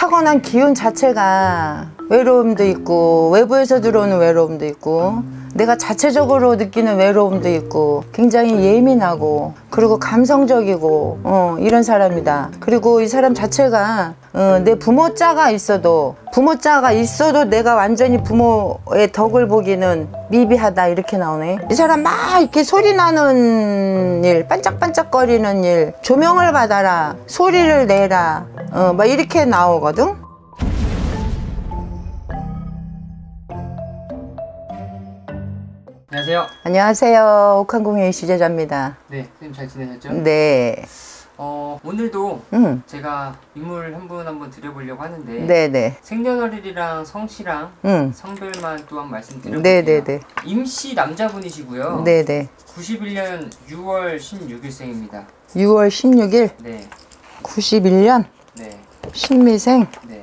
타고난 기운 자체가 외로움도 있고 외부에서 들어오는 외로움도 있고 내가 자체적으로 느끼는 외로움도 있고 굉장히 예민하고 그리고 감성적이고 어, 이런 사람이다. 그리고 이 사람 자체가 어, 내 부모 자가 있어도 부모 자가 있어도 내가 완전히 부모의 덕을 보기는 미비하다 이렇게 나오네. 이 사람 막 이렇게 소리 나는 일, 반짝반짝거리는 일, 조명을 받아라, 소리를 내라, 어, 막 이렇게 나오거든. 안녕하세요. 안녕하세요. 옥한공의 시제자입니다. 네, 선생님 잘 지내셨죠? 네. 어, 오늘도 음. 제가 인물 한 분 한 분 드려보려고 하는데 네네. 생년월일이랑 성씨랑 음. 성별만 또한 말씀드려볼게요. 네네네. 임씨 남자분이시고요. 네네. 91년 6월 16일생입니다. 6월 16일, 네, 91년, 네, 신미생, 네.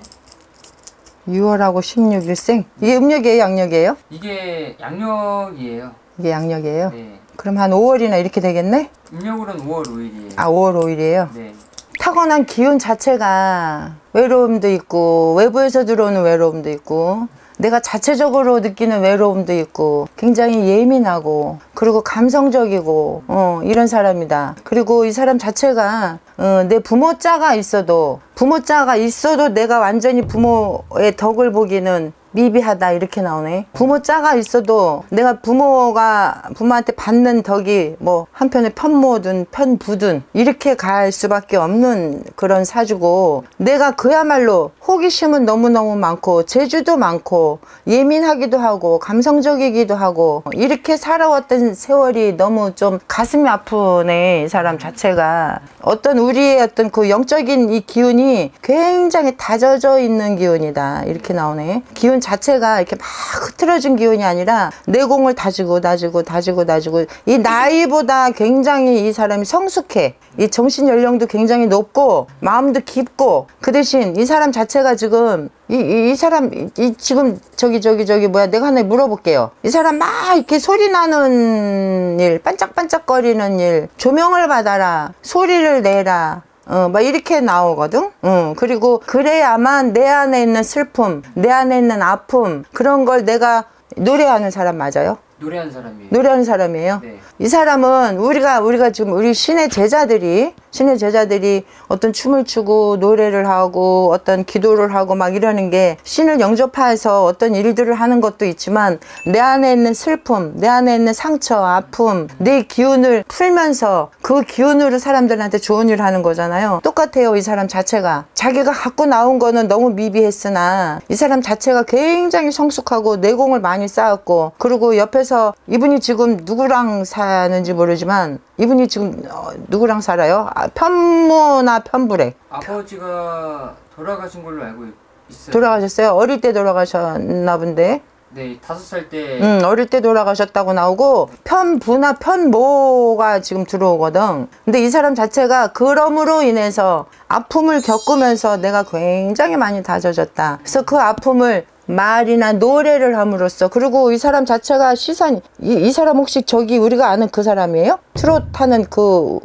6월하고 16일생. 이게 음력이에요, 양력이에요? 이게 양력이에요. 이게 양력이에요? 네. 그럼 한 5월이나 이렇게 되겠네? 음력으로는 5월 5일이에요. 아, 5월 5일이에요? 네. 타고난 기운 자체가 외로움도 있고, 외부에서 들어오는 외로움도 있고, 내가 자체적으로 느끼는 외로움도 있고, 굉장히 예민하고, 그리고 감성적이고, 어, 이런 사람이다. 그리고 이 사람 자체가, 어, 내 부모 자가 있어도, 부모 자가 있어도 내가 완전히 부모의 덕을 보기는 미비하다 이렇게 나오네. 부모 자가 있어도 내가 부모가 부모한테 받는 덕이 뭐 한편에 편모든 편부든 이렇게 갈 수밖에 없는 그런 사주고 내가 그야말로 호기심은 너무너무 많고 재주도 많고 예민하기도 하고 감성적이기도 하고 이렇게 살아왔던 세월이 너무 좀 가슴이 아프네 이 사람 자체가. 어떤 우리의 어떤 그 영적인 이 기운이 굉장히 다져져 있는 기운이다. 이렇게 나오네. 기운 자체가 이렇게 막 흐트러진 기운이 아니라 내공을 다지고 다지고 다지고 다지고 이 나이보다 굉장히 이 사람이 성숙해. 이 정신 연령도 굉장히 높고 마음도 깊고 그 대신 이 사람 자체가 지금 이, 이, 이 사람 이, 지금 저기 저기 저기 뭐야 내가 하나 물어볼게요. 이 사람 막 이렇게 소리 나는 일 반짝반짝거리는 일 조명을 받아라 소리를 내라 어, 막 이렇게 나오거든. 어, 그리고 그래야만 내 안에 있는 슬픔, 내 안에 있는 아픔 그런 걸 내가 노래하는 사람 맞아요? 노래하는 사람이에요. 노래하는 사람이에요. 네. 이 사람은 우리가 우리가 지금 우리 신의 제자들이 신의 제자들이 어떤 춤을 추고 노래를 하고 어떤 기도를 하고 막 이러는 게 신을 영접해서 어떤 일들을 하는 것도 있지만 내 안에 있는 슬픔, 내 안에 있는 상처, 아픔, 내 기운을 풀면서 그 기운으로 사람들한테 좋은 일을 하는 거잖아요. 똑같아요, 이 사람 자체가. 자기가 갖고 나온 거는 너무 미비했으나 이 사람 자체가 굉장히 성숙하고 내공을 많이 쌓았고 그리고 옆에서 이분이 지금 누구랑 사는지 모르지만 이분이 지금 어, 누구랑 살아요? 아, 편모나 편부래. 아버지가 돌아가신 걸로 알고 있- 있어요. 돌아가셨어요? 어릴 때 돌아가셨나 본데. 네, 다섯 살 때. 응, 어릴 때 돌아가셨다고 나오고 편부나 편모가 지금 들어오거든. 근데 이 사람 자체가 그럼으로 인해서 아픔을 겪으면서 내가 굉장히 많이 다져졌다. 그래서 그 아픔을 말이나 노래를 함으로써 그리고 이 사람 자체가 시선이 이, 이 사람 혹시 저기 우리가 아는 그 사람이에요? 트롯 하는 그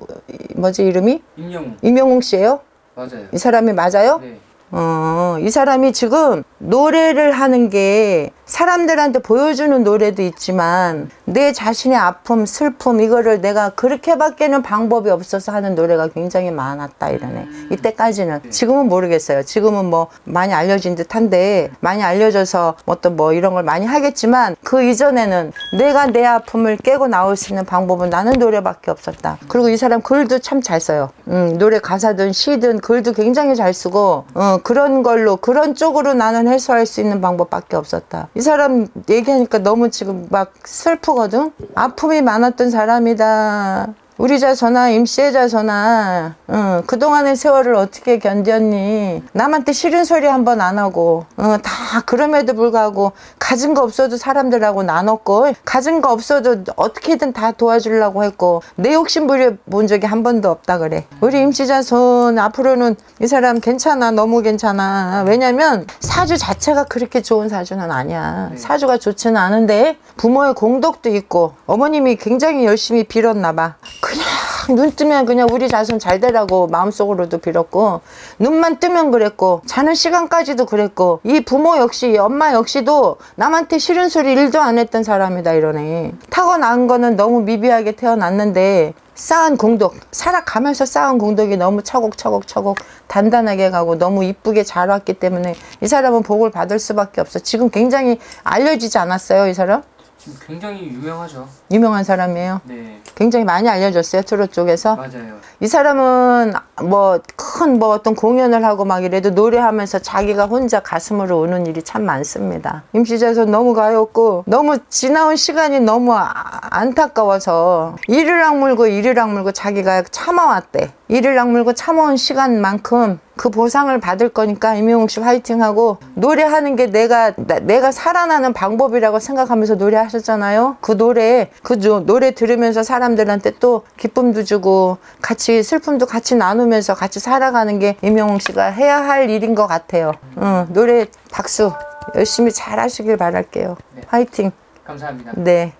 뭐지 이름이? 임영웅. 임영웅 씨예요? 맞아요. 이 사람이 맞아요? 네. 어, 이 사람이 지금 노래를 하는 게 사람들한테 보여주는 노래도 있지만 내 자신의 아픔, 슬픔 이거를 내가 그렇게밖에는 방법이 없어서 하는 노래가 굉장히 많았다 이러네. 이때까지는 지금은 모르겠어요. 지금은 뭐 많이 알려진 듯한데 많이 알려져서 어떤 뭐 이런 걸 많이 하겠지만 그 이전에는 내가 내 아픔을 깨고 나올 수 있는 방법은 나는 노래밖에 없었다. 그리고 이 사람 글도 참 잘 써요. 음, 노래 가사든 시든 글도 굉장히 잘 쓰고 어, 그런 걸로 그런 쪽으로 나는 해소할 수 있는 방법밖에 없었다. 이 사람 얘기하니까 너무 지금 막 슬프거든. 아픔이 많았던 사람이다. 우리 자서나 임씨의 자서나 어, 그동안의 세월을 어떻게 견뎠니? 남한테 싫은 소리 한 번 안 하고 어, 다 그럼에도 불구하고 가진 거 없어도 사람들하고 나눴고 가진 거 없어도 어떻게든 다 도와주려고 했고 내 욕심 부려본 적이 한 번도 없다 그래. 우리 임씨 자손 앞으로는 이 사람 괜찮아 너무 괜찮아. 왜냐면 사주 자체가 그렇게 좋은 사주는 아니야. 사주가 좋지는 않은데 부모의 공덕도 있고 어머님이 굉장히 열심히 빌었나 봐. 그냥 눈 뜨면 그냥 우리 자손 잘 되라고 마음속으로도 빌었고 눈만 뜨면 그랬고 자는 시간까지도 그랬고 이 부모 역시 이 엄마 역시도 남한테 싫은 소리 일도 안 했던 사람이다 이러네 타고난 거는 너무 미비하게 태어났는데 쌓은 공덕 살아가면서 쌓은 공덕이 너무 차곡차곡차곡 단단하게 가고 너무 이쁘게 자랐기 때문에 이 사람은 복을 받을 수밖에 없어 지금 굉장히 알려지지 않았어요 이 사람? 지금 굉장히 유명하죠. 유명한 사람이에요 네, 굉장히 많이 알려졌어요 트롯 쪽에서 맞아요. 이 사람은 뭐 큰뭐 어떤 공연을 하고 막 이래도 노래하면서 자기가 혼자 가슴으로 우는 일이 참 많습니다. 임시자손 너무 가였고 너무 지나온 시간이 너무 아- 안타까워서 이를 악물고 이를 악물고 자기가 참아왔대. 이를 악물고 참아온 시간만큼 그 보상을 받을 거니까 임영웅 씨 화이팅하고 노래하는 게 내가 나- 내가 살아나는 방법이라고 생각하면서 노래하셨잖아요. 그 노래 그 조- 노래 들으면서 사람들한테 또 기쁨도 주고 같이 슬픔도 같이 나누면서 같이 살아가는 게 임영웅 씨가 해야 할 일인 것 같아요. 응, 노래 박수 열심히 잘 하시길 바랄게요. 네. 화이팅. 감사합니다. 네.